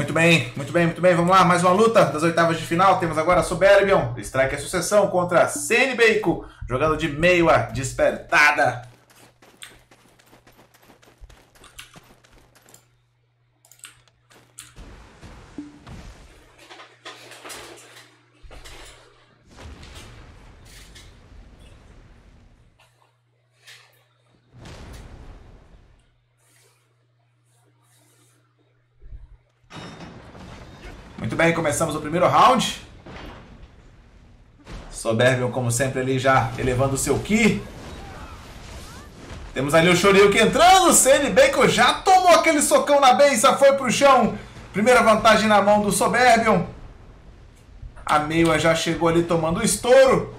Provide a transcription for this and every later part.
Muito bem, muito bem, muito bem. Vamos lá, mais uma luta das oitavas de final. Temos agora Soberbion, Strike a sucessão contra Sene Bacon, jogando de meio a despertada. Muito bem, começamos o primeiro round. Soberbion, como sempre, ali já elevando o seu Ki. Temos ali o Shoryuken entrando. Sene Bacon já tomou aquele socão na beça, foi pro chão. Primeira vantagem na mão do Soberbion. A Meiwa já chegou ali tomando o estouro.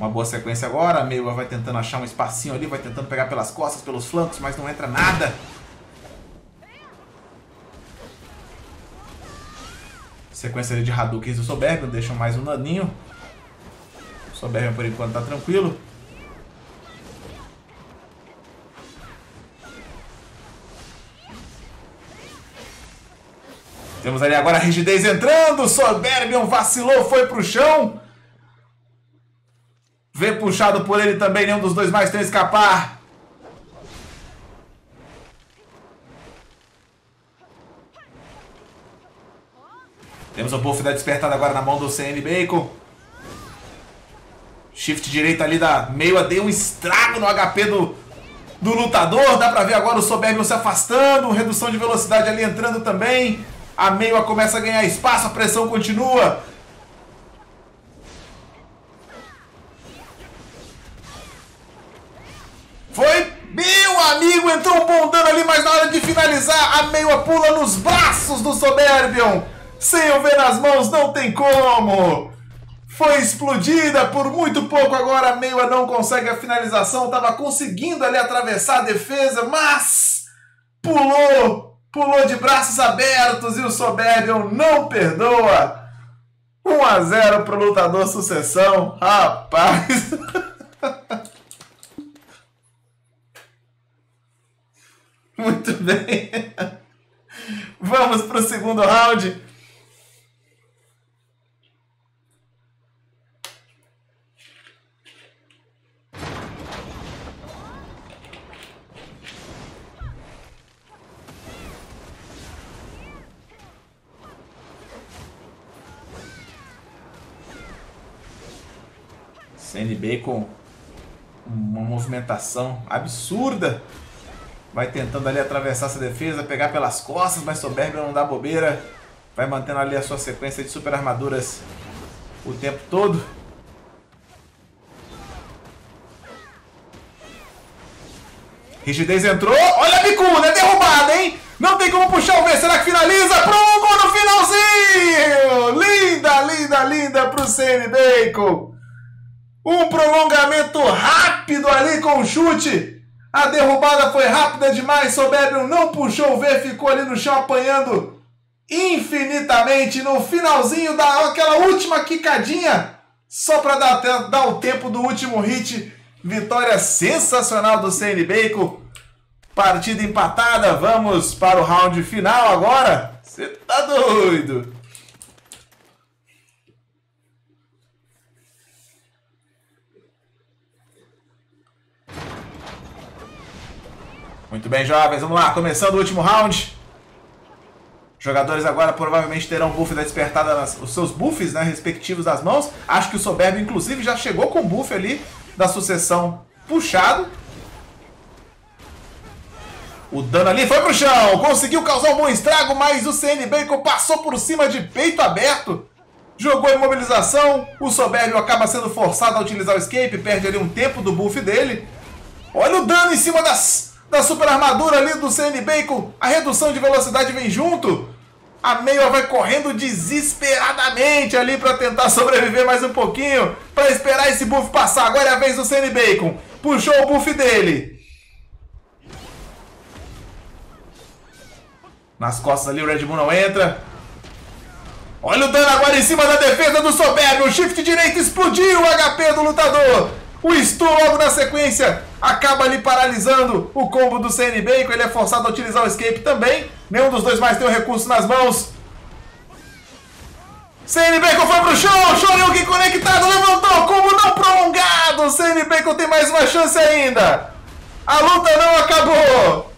Uma boa sequência agora. Meiwa vai tentando achar um espacinho ali, vai tentando pegar pelas costas, pelos flancos, mas não entra nada. Sequência ali de Hadouken do Soberbion, deixam mais um naninho. O Soberbion por enquanto tá tranquilo. Temos ali agora a rigidez entrando. Soberbion vacilou, foi pro chão. Vem puxado por ele também, nenhum dos dois mais tem escapar. Temos o buff da despertada agora na mão do CN Bacon. Shift direito ali da Meiwa deu um estrago no HP do, do lutador. Dá pra ver agora o Soberbion se afastando. Redução de velocidade ali entrando também. A Meiwa começa a ganhar espaço, a pressão continua. Entrou um bom dano ali, mas na hora de finalizar, a Meiwa pula nos braços do Soberbion. Sem eu ver nas mãos, não tem como. Foi explodida por muito pouco agora, a Meiwa não consegue a finalização, estava conseguindo ali atravessar a defesa, mas pulou, pulou de braços abertos e o Soberbion não perdoa. 1 a 0 para o lutador sucessão, rapaz. Muito bem. Vamos para o segundo round. CNB com uma movimentação absurda. Vai tentando ali atravessar essa defesa, pegar pelas costas, mas Soberbia não dá bobeira. Vai mantendo ali a sua sequência de super armaduras o tempo todo. Rigidez entrou. Olha a bicuda, é derrubada, hein? Não tem como puxar o V. Será que finaliza? Pro gol no finalzinho! Linda, linda, linda pro CN Bacon. Um prolongamento rápido ali com o chute. A derrubada foi rápida demais. Soberbio não puxou o V, ficou ali no chão apanhando infinitamente. No finalzinho daquela última quicadinha, só para dar, dar o tempo do último hit. Vitória sensacional do CN Bacon. Partida empatada. Vamos para o round final agora. Você tá doido? Muito bem, jovens. Vamos lá. Começando o último round. Jogadores agora provavelmente terão buff da despertada, nas, os seus buffs né, respectivos das mãos. Acho que o Soberbio, inclusive, já chegou com o buff ali da sucessão puxado. O dano ali foi pro chão. Conseguiu causar um bom estrago, mas o CN Bacon passou por cima de peito aberto. Jogou imobilização. O Soberbio acaba sendo forçado a utilizar o escape. Perde ali um tempo do buff dele. Olha o dano em cima das da super armadura ali do CN Bacon, a redução de velocidade vem junto. A Meiwa vai correndo desesperadamente ali para tentar sobreviver mais um pouquinho, para esperar esse buff passar. Agora é a vez do CN Bacon. Puxou o buff dele. Nas costas ali o Red Bull não entra. Olha o dano agora em cima da defesa do Soberbio. O shift direito explodiu o HP do lutador. O stun logo na sequência acaba ali paralisando o combo do CN Bacon. Ele é forçado a utilizar o escape também. Nenhum dos dois mais tem o recurso nas mãos. CN Bacon foi pro chão. Shoryuken conectado. Levantou. Combo não prolongado. CN Bacon tem mais uma chance ainda. A luta não acabou.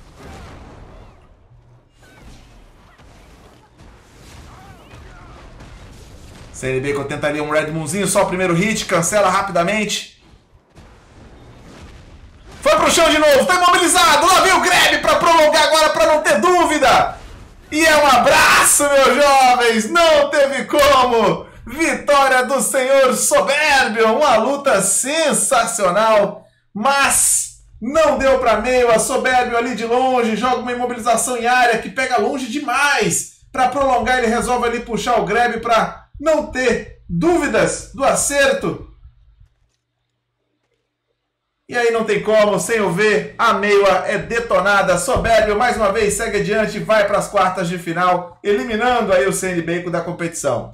CN Bacon tentaria um Red Moonzinho. Só o primeiro hit. Cancela rapidamente. Foi pro chão de novo, tá imobilizado. Lá vem o grab para prolongar agora, para não ter dúvida. E é um abraço, meus jovens. Não teve como. Vitória do senhor Soberbio. Uma luta sensacional. Mas não deu para meio. A Soberbio ali de longe joga uma imobilização em área que pega longe demais. Para prolongar, ele resolve ali puxar o grab para não ter dúvidas do acerto e aí não tem como, sem o ver, a Meiwa é detonada. Soberbio mais uma vez segue adiante, vai para as quartas de final, eliminando aí o CN Bacon da competição.